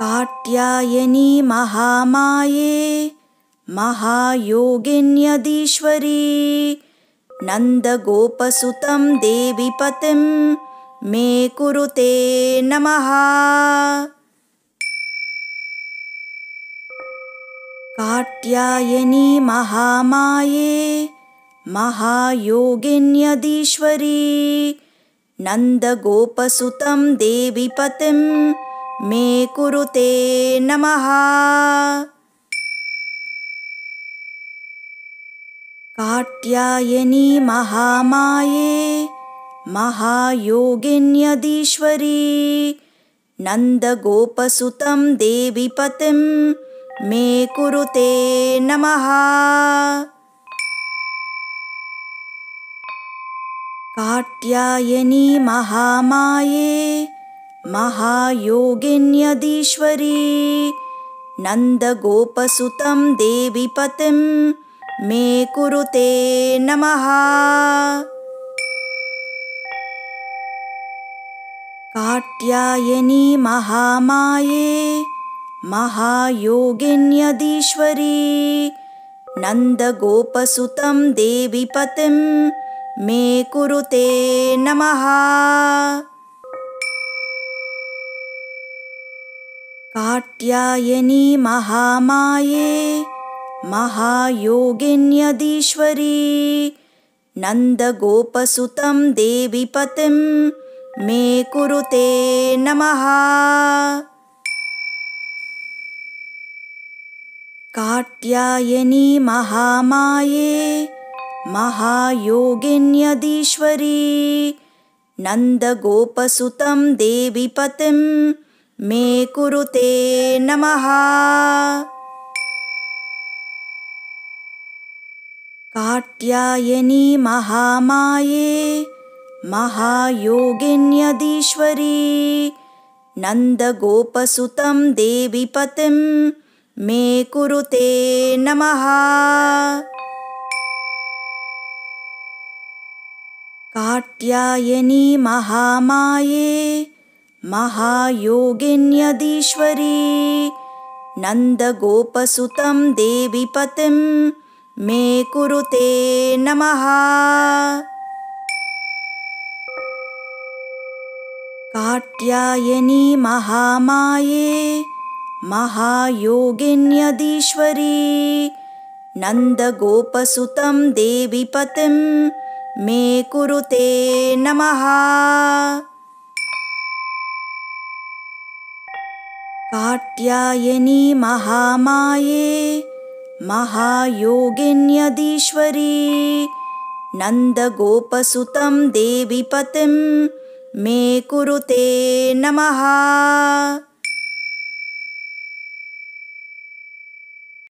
काट्यायनी महामाये महायोगिन्यदीश्वरी नन्दगोपसुतं देवीपतिं मे कुरुते नमः। काट्यायनी महामाये महायोगिन्यदीश्वरी नन्दगोपसुतं देवीपतिं मे कुरुते नमः। काट्यायनी महामाये महायोगिन्यदीश्वरी नन्दगोपसुतं देवीपतिं मे कुरुते नमः। काट्यायनी महामाये महायोगिन्यदीश्वरी नन्दगोपसुतं देवीपतिं मे कुरुते नमः। काट्यायनी महामाये महायोगिन्यदीश्वरी नन्दगोपसुतं देवीपतिं मे कुरुते नमः काट्यायनी महामाये महायोगिन्यदीश्वरी नन्दगोपसुतं देवीपतिं मे कुरुते नमः। काट्यायनी महामाये महायोगिन्यदीश्वरी नन्दगोपसुतं देवीपतिं मे कुरुते नमः। काट्यायनी महामाये महायोगिन्यदीश्वरी नन्दगोपसुतं देवीपतिं मे कुरुते नमः। काट्यायनी महामाये महायोगिन्यदीश्वरी नन्दगोपसुतं देवीपतिं मे कुरुते नमः। काट्यायनी महामाये महायोगिन्यदीश्वरी नन्दगोपसुतं देवीपतिं मे कुरुते नमः काट्यायनी महामाये महायोगिन्यदीश्वरी नन्दगोपसुतं देवीपतिं मे कुरुते नमः